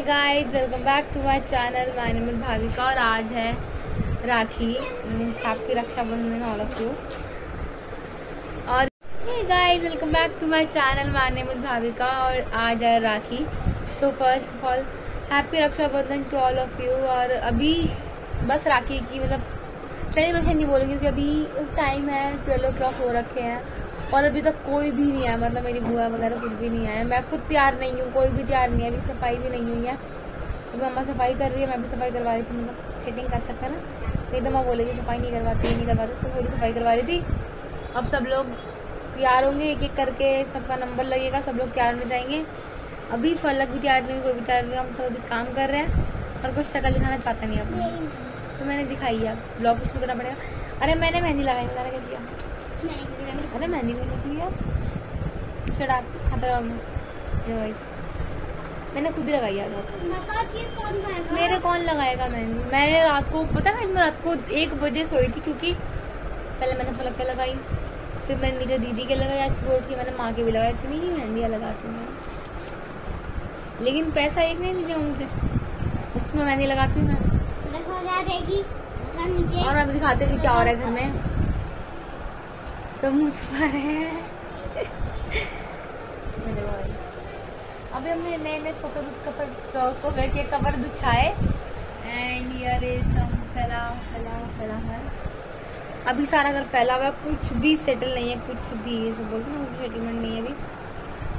Guys welcome back to my channel my name is Bhavika और आज है राखी। आपकी रक्षाबंधन ऑल ऑफ़ यू और hey guys welcome back to my channel my name is Bhavika और आज है Rakhi. So first of all happy Rakshabandhan to all of you और अभी बस राखी की मतलब सेलिब्रेशन नहीं बोलूँगी क्योंकि अभी टाइम है ट्वेल्व ओ क्लॉक हो रखे हैं। और अभी तक कोई भी नहीं आया मतलब मेरी बुआ वगैरह कुछ भी नहीं आया। मैं खुद तैयार नहीं हूँ, कोई भी तैयार नहीं है, अभी सफ़ाई भी नहीं हुई है। अभी मम्मा सफ़ाई कर रही है, मैं भी सफ़ाई करवा रही थी मतलब सेटिंग कर सकता ना। नहीं तो मैं बोलेगी सफ़ाई नहीं करवाती नहीं करवाती तो थोड़ी सफ़ाई करवा रही थी। अब सब लोग तैयार होंगे एक एक करके सबका नंबर लगेगा, सब लोग तैयार होने जाएँगे। अभी फलक भी तैयार नहीं कोई भी तैयार नहीं हम सब अभी काम कर रहे हैं। और कुछ शक्ल दिखाना चाहता नहीं अपनी तो मैंने दिखाई है ब्लॉग शुरू करना पड़ेगा। अरे मैंने मेहंदी लगाई मेरा कैसी अरे मेहंदी भी निकली है शराब खाता मैंने खुद ही लगाई है मेरे कौन लगाएगा मेहंदी मैंने रात को पता है मैं रात को एक बजे सोई थी क्योंकि पहले मैंने फलक के लगाई फिर मैंने नीचे दीदी के लगाई आज सुबह उठी मैंने माँ के भी लगाई इतनी ही मेहंदियाँ लगाती हूँ लेकिन पैसा एक नहीं। दिया मुझे उसमें मेहंदी लगाती हूँ मैं और अभी दिखाते हुए क्या हो रहा है घर में। सब मुझ पर है। अभी हमने नए नए सोफे कवर सोफे के कवर बिछाए। एंड यार सब फैला फैला फैला है। अभी सारा घर फैला हुआ है। कुछ भी सेटल नहीं है कुछ भी ये सब बोलते ना कुछ सेटलमेंट नहीं है अभी।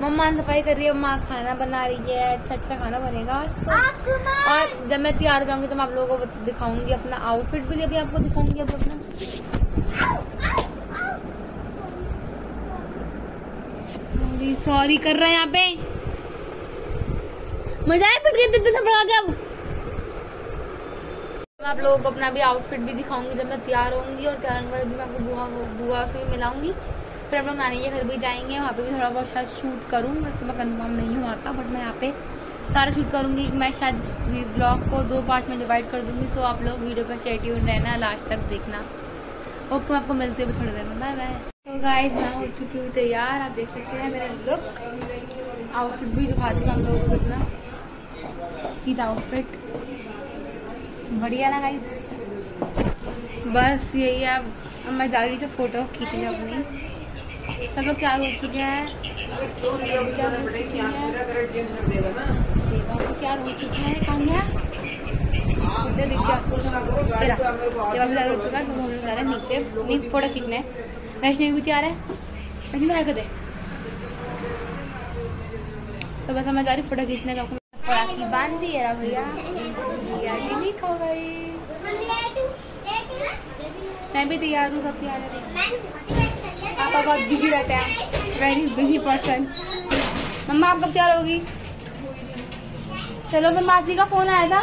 मम्मा सफ़ाई कर रही है मम्मा खाना बना रही है अच्छा अच्छा खाना बनेगा आज तो। और जब मैं तैयार हो जाऊँगी तो मैं आप लोगों को दिखाऊँगी अपना आउटफिट भी अभी आपको दिखाऊँगी अब अपना। सॉरी कर रहा है यहाँ पे। मज़ा आया पिट गए के मैं आप लोगों को अपना भी आउटफिट भी दिखाऊँगी जब मैं तैयार होंगी और तैयार होने भी मैं आपको बुआ बुआ से भी मिलाऊँगी। फिर हम लोग नानी के घर भी जाएँगे, वहाँ पे भी थोड़ा बहुत शायद शूट करूँ, मैं तो मैं कन्फर्म नहीं हूँ आता बट मैं यहाँ पे सारा शूट करूँगी। मैं शायद ब्लॉग को दो पार्ट में डिवाइड कर दूँगी सो आप लोग वीडियो पर स्टे रहना लास्ट तक देखना। ओके मैं आपको मिलती हूँ थोड़ी देर में। बाय बाय तो गाइस मैं हो चुकी हूँ तैयार, आप देख सकते हैं मेरा लुक आउटफिट भी दिखाती हूँ हम लोगों को कितना सीधा आउटफिट बढ़िया ना गाइस बस यही है, अब मैं जा रही थी फ़ोटो खींचने अपनी। सब लोग क्या हो चुके हैं? तैयार हो चुके हैं? तैयार हो चुके हैं कहाँ गया तैयार हो चुका है नीचे। नहीं फ़ोटो खींचने। वैष्णवी भी तैयार है। वैष्णवी है। कदे तो बस मैं जा रही फ़ोटो खींचने का राखी बाँध दी है भैया मैं भी तैयार हूँ सब तैयार है। पापा बहुत बिज़ी रहते हैं। वेरी बिज़ी पर्सन मम्मा आप कब तैयार होगी? चलो मैं मासी का फ़ोन आया था।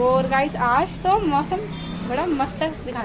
और गाइस आज तो मौसम बड़ा मस्त दिखा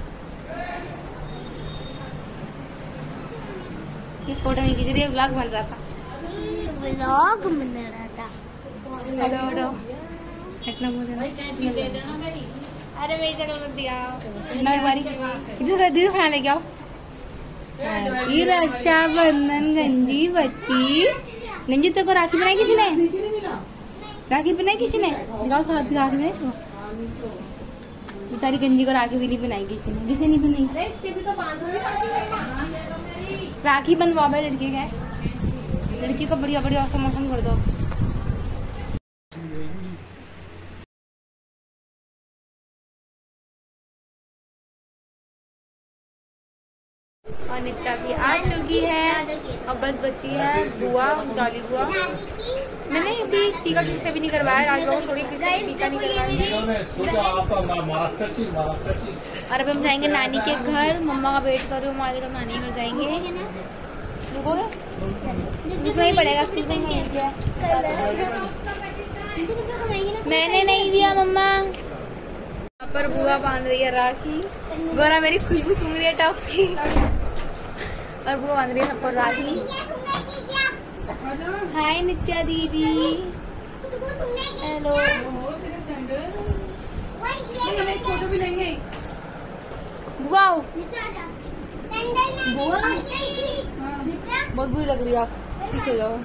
ये फ़ोटो नहीं खींच रही ब्लॉग बन रहा था। ब्लॉग बन रहा था। बोल अरे मेरी जगह मत दिया इधर दीदी खाना लेके आओ। हैप्पी रक्षाबंधन गंजी बच्ची। गंजी तेरे को राखी बनाई किसी ने? राखी बनाई किसी ने? दिखाओ सर राखी बनाई बेचारी गंजी को राखी भी नहीं बनाई किसी ने। किसी ने बनाई राखी बनवा भाई लड़की के। लड़की को बढ़िया बढ़िया ऑसम कर दो। निकटा भी आ चुकी है, और बस बची है, बुआ, डॉली बुआ। मैंने अभी टीका किसी से भी नहीं करवाया आज लोग थोड़ी किसी टीका नहीं करवाया और अब हम जाएँगे नानी के घर, मम्मा का वेट कर रही हूँ आगे तो नानी घर जाएँगे। रुकोगे रुकना ही पड़ेगा, स्कूल का नहीं दिया मैंने नहीं दिया, मम्मा। पर बुआ बाँध रही है राखी। गोरा मेरी खुशबू सूंघ रही है टॉप्स की। और बुआ बाँध रही सबको राखी हाय नित्या दीदी। हेलो फ़ोटो भी लेंगे बहुत बुरी लग रही है आप। पीछे जाओ।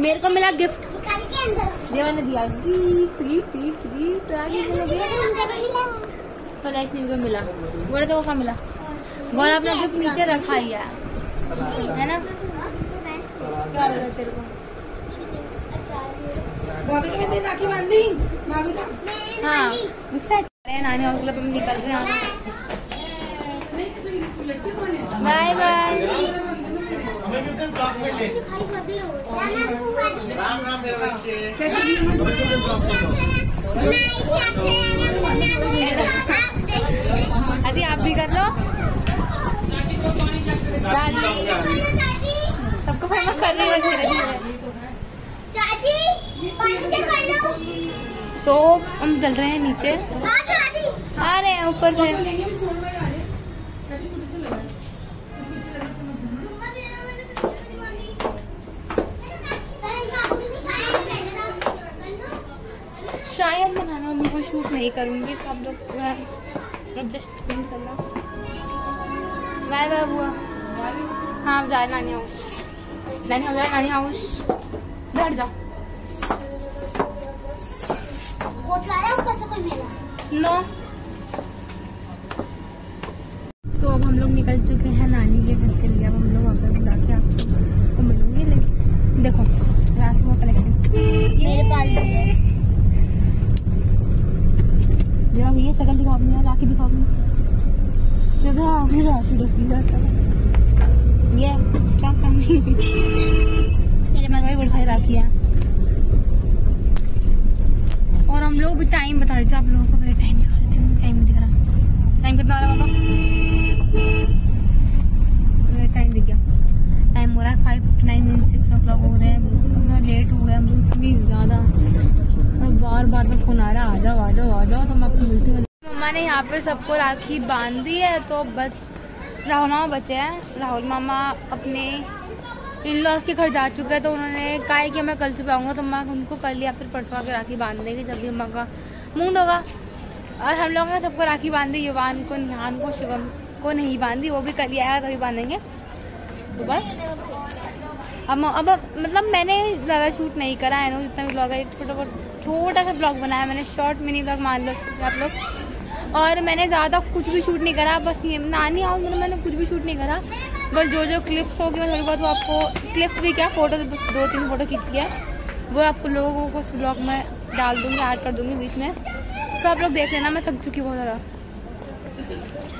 मेरे को मिला गिफ्ट ये मैंने दिया। गिफ्ट राखी को फ्लैश नहीं मिला बोले तो वो कहाँ मिला गौर अपना गिफ्ट नीचे रखा ही है है ना क्या लगा तेरे को भाभी राखी बाँध दी भाभी का हाँ गुस्सा नानी हाउस क्लब निकल रहे हैं बाय बाय अभी आप भी कर लो। सबको फ़ेमस कर रही है। धीरे धीरे से कर लो। सो हम चल रहे हैं नीचे। हाँ आ रहे हैं ऊपर से। तो शायद मैं खाना उनको शूट नहीं करूँगी तो आप लोग एडजस्ट नहीं करना बाय बाय बुआ। हाँ जा रहे नानी हाउस नानी हाउस नानी हाउस बैठ जाओ से नो सो अब हम लोग निकल चुके हैं नानी के घर के लिए। अब हम लोग वहाँ पे बुला के आपको मिलूँगी। देखो राखी का कलेक्शन मेरे पास भी है। जरा भैया शकल दिखाओ अपनी यार राखी दिखाओ अपनी तो आगे राखी रखी है ये स्टॉक कमी मेरे पास भाई बड़ी सारी राखी है। और हम लोग भी टाइम बता देते आप लोगों को पहले टाइम दिखा देती हूँ टाइम दिख रहा टाइम कितना हो रहा है, पापा? टाइम दिख गया। टाइम हो रहा है five fifty nine six o'clock हो रहे हैं लेट हो गया हम इतनी ज़्यादा। बार बार में फ़ोन आ रहा आ जाओ आ जाओ आ जाओ तो मैं आपको मिलती हूँ। मम्मा ने यहाँ पे सबको राखी बाँध दी है तो बस राहुल मामा बचे हैं। राहुल मामा अपने इन लॉज के घर जा चुके हैं तो उन्होंने कहा है कि मैं कल सुबह आऊँगा तो मैं उनको कल या फिर परसों आके राखी बाँध देंगे, जब भी अम्मा का मूड होगा। और हम लोगों ने सबको राखी बांधी, युवान को, निहान को, शिवम को नहीं बांधी, वो भी कल ही आया, तभी बांधेंगे। तो बस। अब अब मतलब मैंने ज़्यादा शूट नहीं करा है ना जितना भी ब्लॉग है, एक छोटा बहुत छोटा सा ब्लॉग बनाया मैंने, शॉर्ट मिनी ब्लॉग मान लो उसको आप लोग। और मैंने ज़्यादा कुछ भी शूट नहीं करा, बस ये नानी हाउस मतलब मैंने कुछ भी शूट नहीं करा। बस जो जो क्लिप्स होगी मैं थोड़ी बहुत वो आपको क्लिप्स भी क्या फ़ोटो दो तीन फ़ोटो खींच किया वो आपको लोगों को उस ब्लॉग में डाल दूँगी ऐड कर दूँगी बीच में। सो आप लोग देख लेना, मैं थक चुकी बहुत ज़्यादा।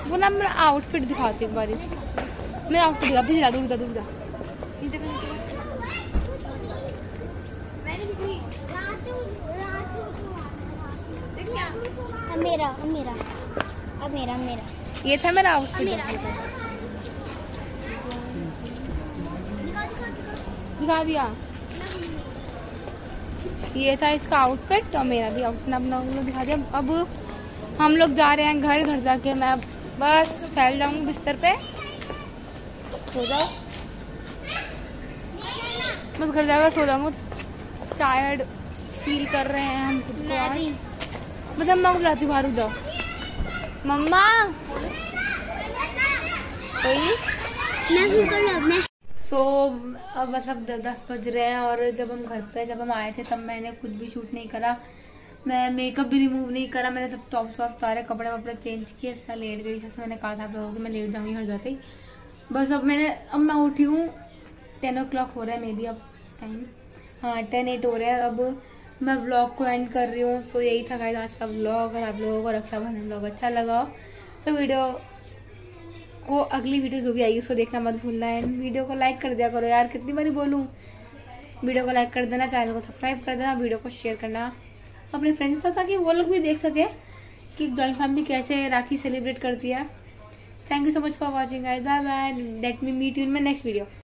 वो ना मेरा आउटफिट दिखाती एक बारी। मेरा आउटफिट दिखा भी दिखा दूर दूर दूर नीचे का नीचे मैंने भी दी। देखिए अब मेरा। अब मेरा मेरा मेरा। ये था मेरा आउटफिट दिखा दिया। ये था इसका आउटफिट और मेरा भी आउटफिट अपना लोग दिखा दिया। अब हम लोग जा रहे हैं घर। घर जाके मैं बस फैल जाऊँगी बिस्तर पे। सो जाओ। बस घर जाकर सो जाऊँगा। टायर्ड फील कर रहे हैं हम खुद को आज। बस अम्मा को बुलाती बाहर जाओ। मम्मा। सो अब बस अब दस बज रहे हैं और जब हम घर पे जब हम आए थे तब मैंने कुछ भी शूट नहीं करा। मैं मेकअप भी रिमूव नहीं करा मैंने सब टॉप वॉप सारे कपड़े वपड़े चेंज किए इसका लेट गई जैसे मैंने कहा था आप लोगों को मैं लेट जाऊँगी घर जाते। ही बस अब मैंने अब मैं उठी हूँ टेन ओ क्लॉक हो रहा है मे बी अब टाइम हाँ टेन एट हो रहा है अब मैं व्लॉग को एंड कर रही हूँ। सो यही था गाइस आज का व्लॉग और आप लोगों को रक्षाबंधन व्लॉग अच्छा लगा हो सो वीडियो को अगली वीडियो जो भी आएगी, उसको देखना मत भूलना। एंड वीडियो को लाइक कर दिया करो यार। कितनी बारी बोलूँ? वीडियो को लाइक कर देना चैनल को सब्सक्राइब कर देना वीडियो को शेयर करना। अपने फ्रेंड्स के साथ, ताकि वो लोग भी देख सके कि जॉइंट फैमिली कैसे राखी सेलिब्रेट करती है। Thank you so much for watching guys bye bye let me meet you in my next video